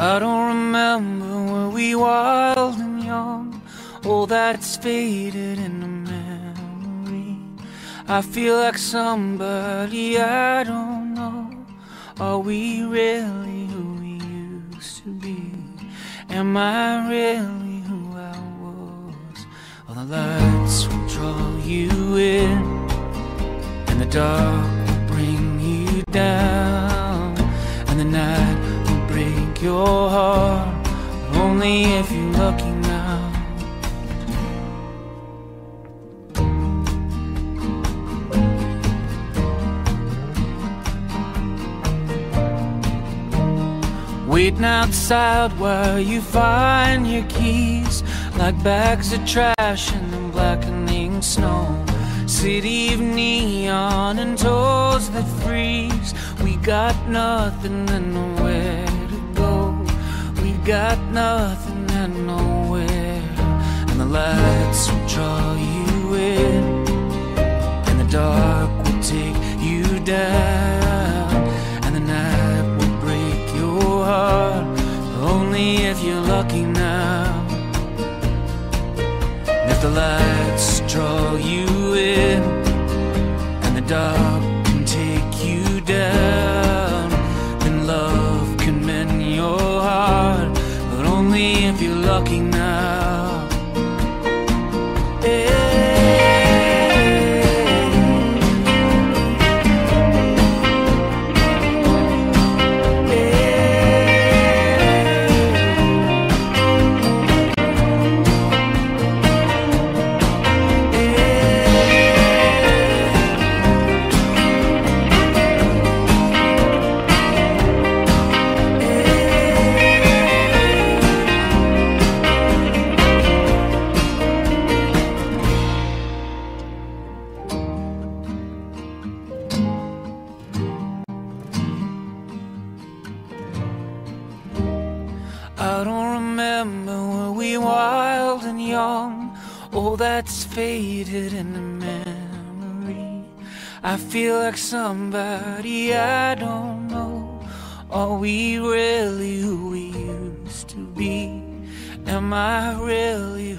I don't remember were we were wild and young. All that's faded in the memory. I feel like somebody I don't know. Are we really who we used to be? Am I really who I was? All the lights will draw you in, and the dark will bring you down, and the night will your heart. Only if you're lucky now. Waiting outside while you find your keys Like bags of trash in the blackening snow City of neon and toes that freeze We got nothing and nowhere got nothing and nowhere And the lights will draw you in And the dark will take you down And the night will break your heart Only if you're lucky now. And if the lights draw Only if you're lucky now I don't remember were we wild and young. All that's faded in the memory. I feel like somebody I don't know. Are we really who we used to be? Am I really